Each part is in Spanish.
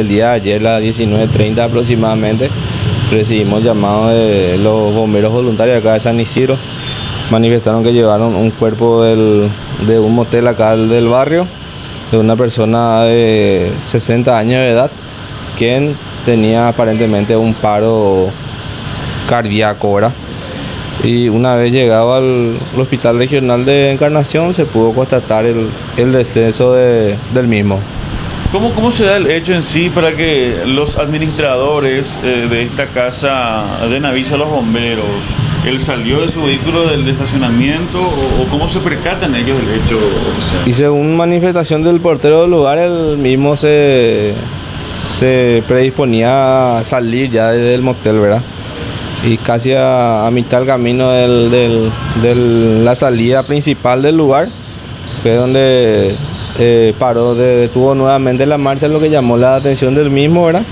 El día de ayer, a las 19.30 aproximadamente, recibimos llamado de los bomberos voluntarios acá de San Isidro. Manifestaron que llevaron un cuerpo de un motel acá del barrio, de una persona de 60 años de edad, quien tenía aparentemente un paro cardíaco, ¿verdad? Y una vez llegado al, Hospital Regional de Encarnación se pudo constatar el, el descenso del mismo. ¿Cómo, ¿Cómo se da el hecho en sí para que los administradores eh, de esta casa den aviso a los bomberos? ¿Él salió de su vehículo del estacionamiento o, cómo se percatan ellos del hecho Y según manifestación del portero del lugar, él mismo se, se predisponía a salir ya desde el motel, ¿verdad? Y casi a, mitad del camino de la salida principal del lugar fue donde eh, paró, detuvo nuevamente la marcha, lo que llamó la atención del mismo, ¿verdad?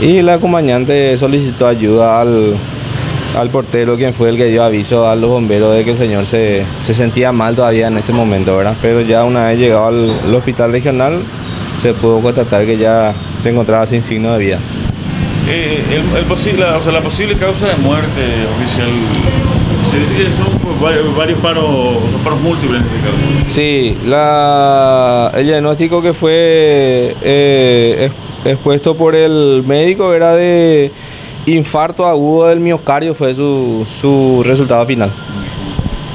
Y el acompañante solicitó ayuda al, portero, quien fue el que dio aviso a los bomberos de que el señor se, sentía mal todavía en ese momento, ¿verdad? Pero ya una vez llegado al, hospital regional, se pudo constatar que ya se encontraba sin signo de vida. Eh, la posible causa de muerte oficial se dice que son varios, paros, paros múltiples en este caso. Sí, la, el diagnóstico que fue eh, expuesto por el médico era de infarto agudo del miocardio, fue su, su resultado final.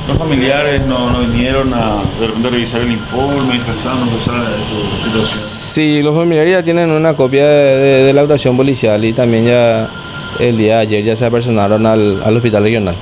Los familiares no, no vinieron a de revisar el informe, expresando su situación. Sí, los familiares ya tienen una copia de, de, la actuación policial y también ya el día de ayer ya se apersonaron al, al hospital regional.